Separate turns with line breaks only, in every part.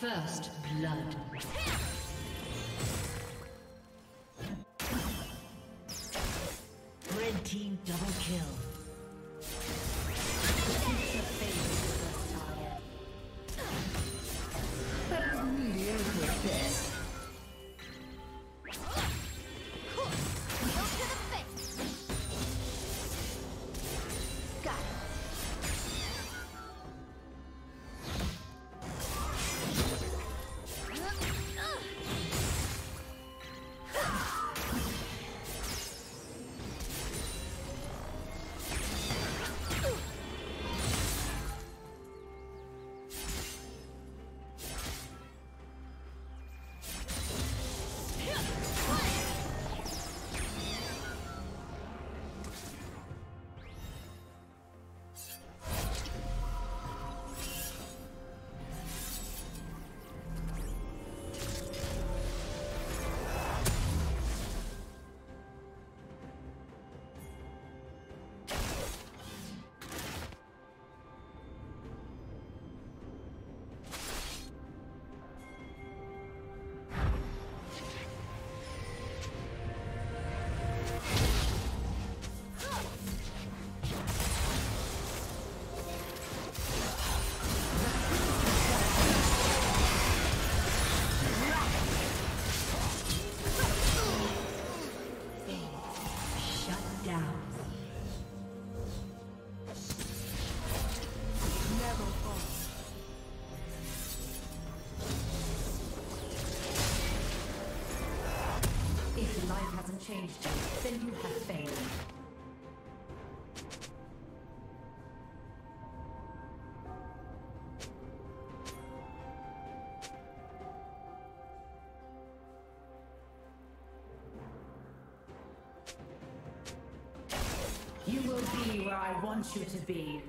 First blood.
Then you have failed. You will be where I want you to be.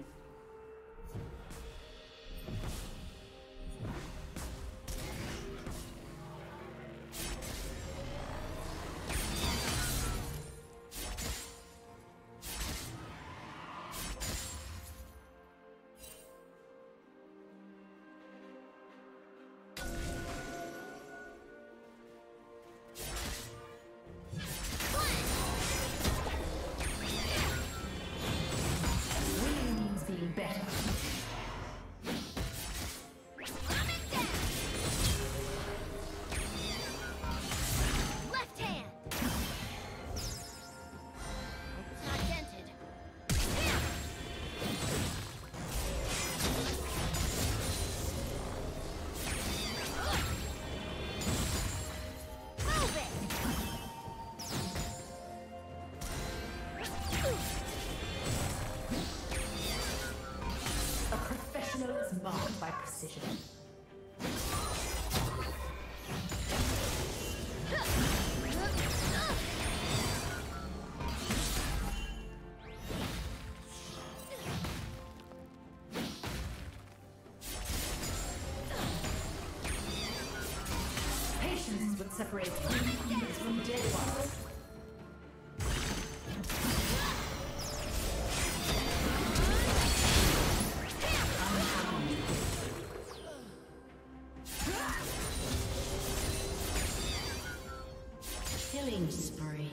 Killing spree.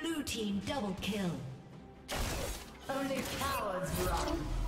Blue team double kill.
Only cowards run.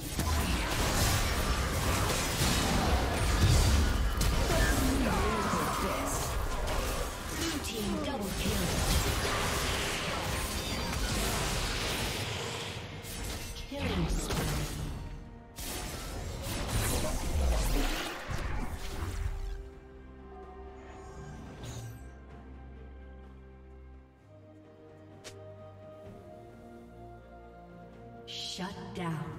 Down.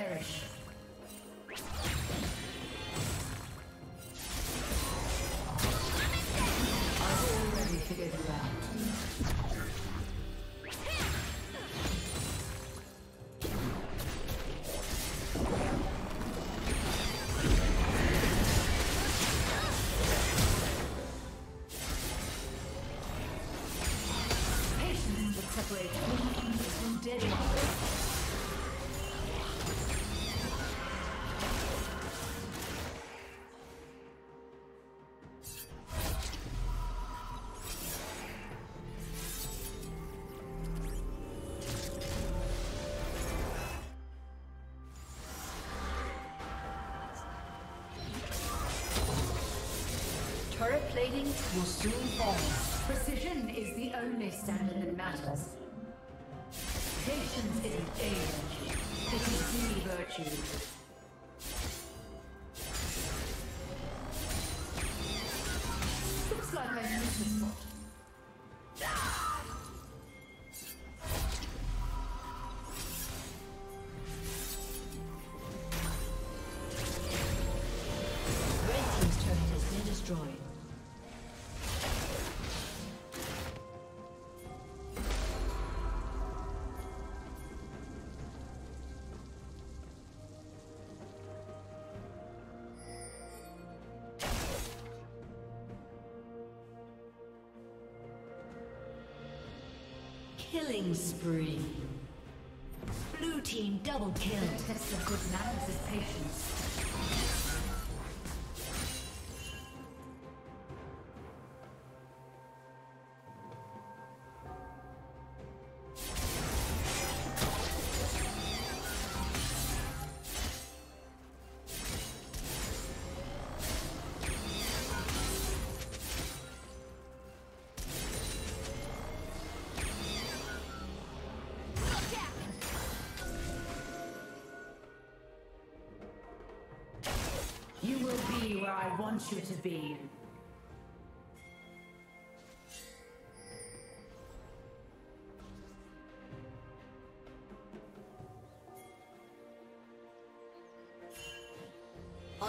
Perish. Plating will soon fall. Precision is the only standard that matters. Patience is an age. It is the virtue.
Killing spree. Blue team double kill.
Test of good manners is patience.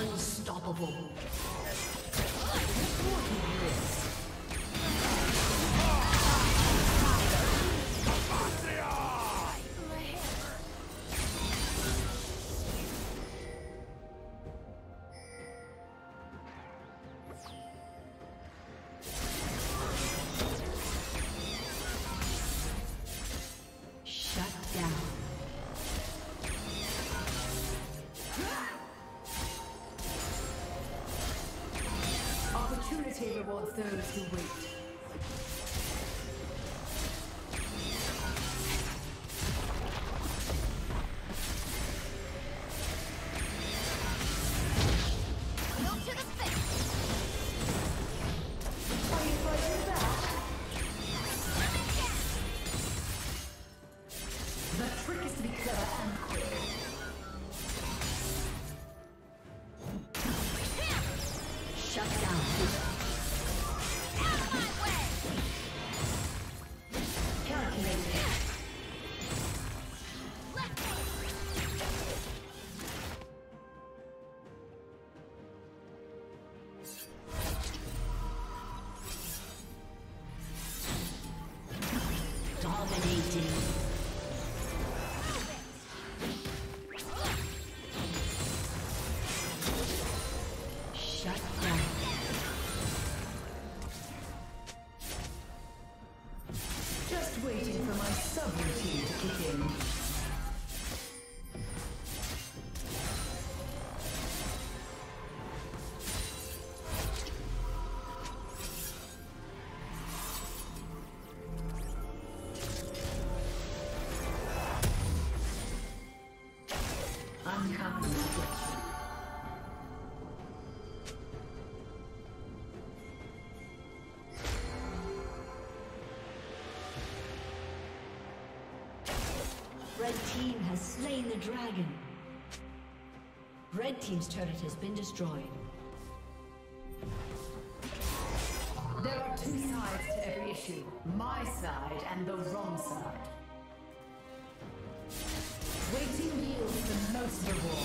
Unstoppable.
Opportunity rewards those who wait.
Red team has slain the dragon. Red team's turret has been destroyed.
There are two sides to every issue. My side and the wrong side. Waiting yields the most reward.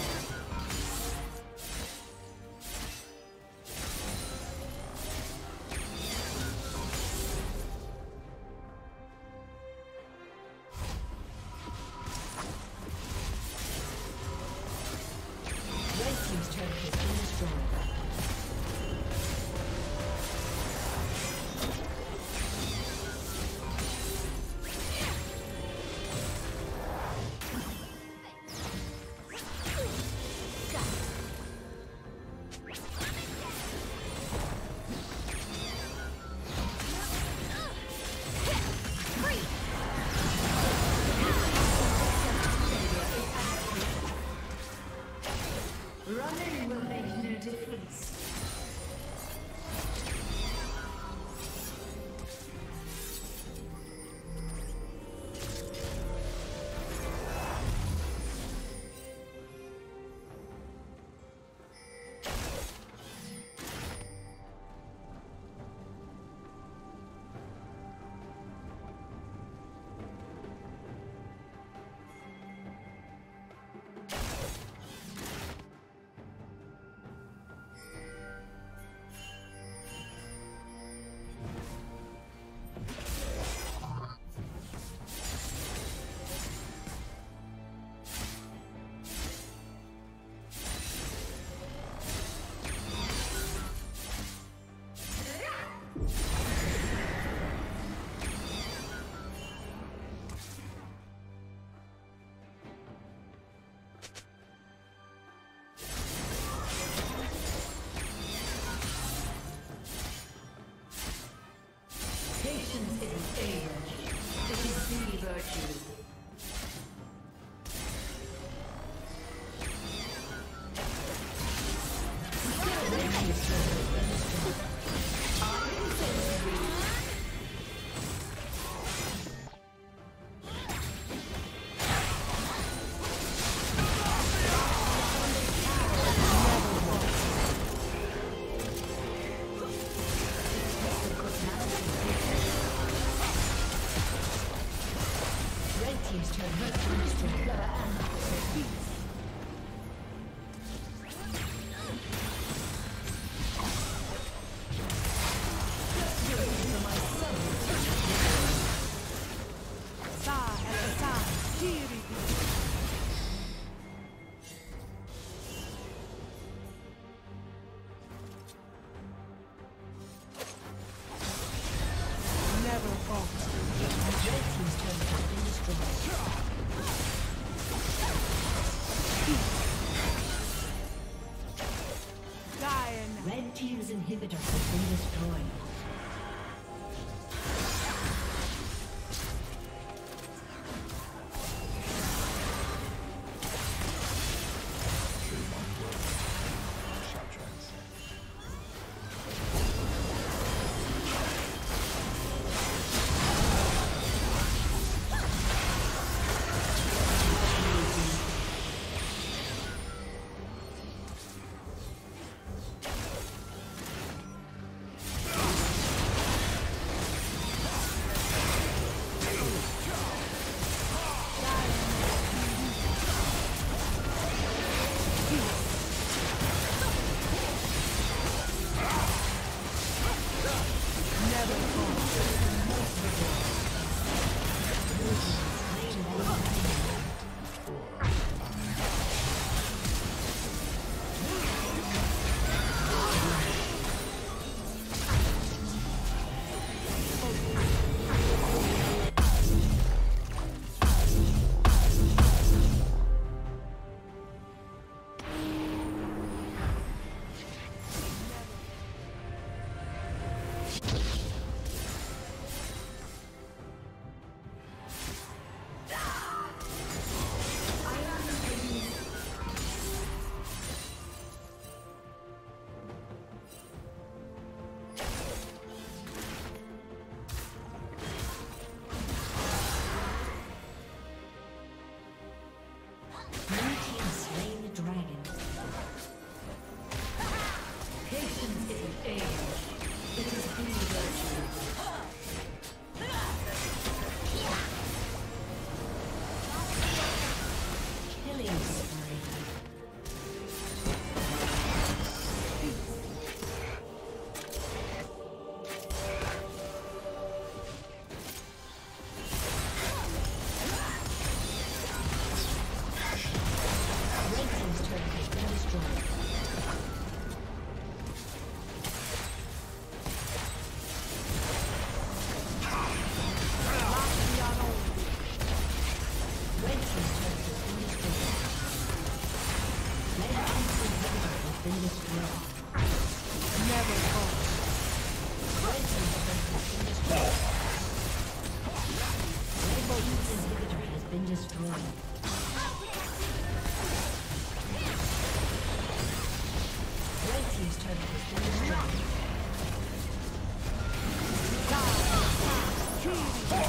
has been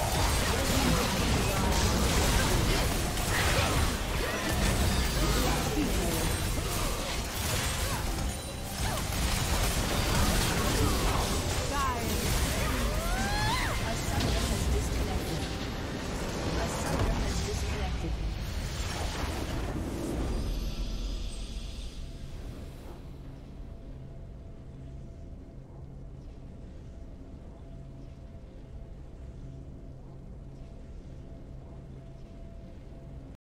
destroyed.